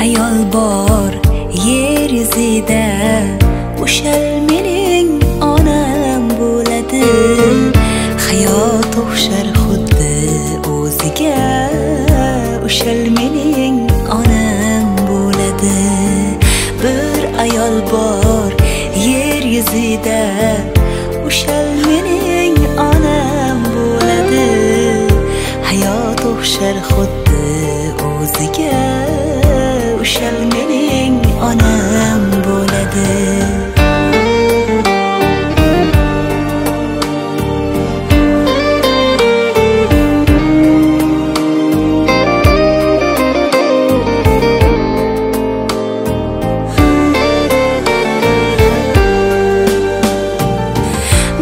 ayol bor yer yuzida. O'shal mening onam bo'ladi. Hayot o'xshar xuddi o'ziga. O'shal mening onam bo'ladi. Bir ayol bor yer yuzida. O'shal mening onam bo'ladi. Hayot o'xshar xuddi o'ziga. O'shal mening onam bo'ladi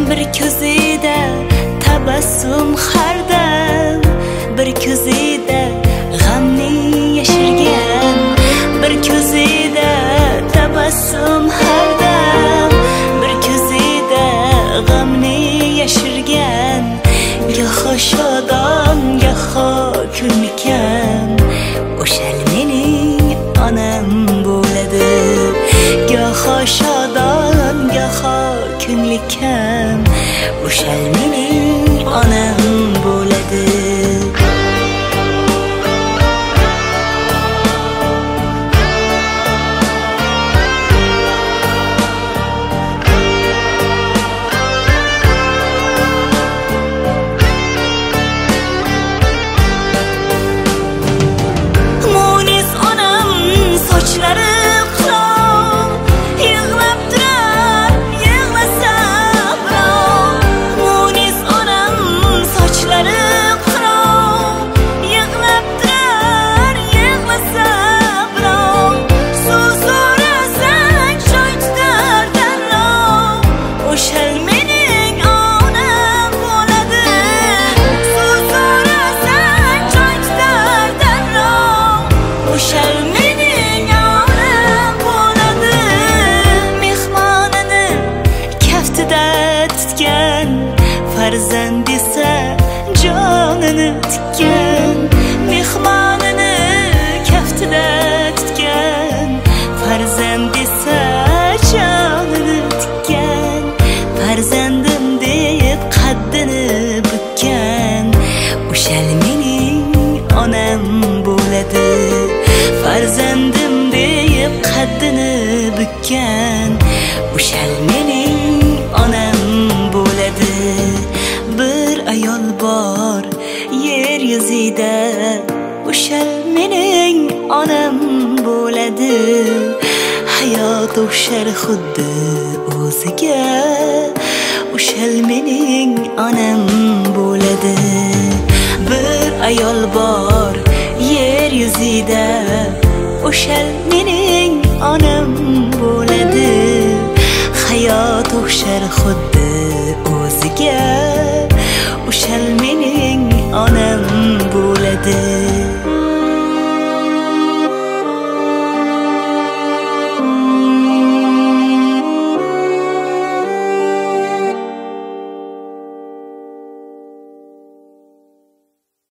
bir ko'zida tabassum har dam bir ko'zida g'amni tabassum hardam bir ko'zida g'amni yashirgan. Goho shodon goho kulkan o'shal mening onam bo'ladi. Goho shodon goho ko'nglikam o'shal mening onam bo'ladi. Farzand esa jonini tikkan mehmonini kaftida tutgan. Farzand esa jonini tikkan farzandim deb qaddini bukkan. O'shal mening onam bo'ladi farzandim deb qaddini bukkan. O'shal mening o'shal mening onam bo'ladi. Hayot o'xshar xuddi o'ziga. O'shal mening onam bo'ladi. Bir ayol bor yer yuzida. O'shal mening onam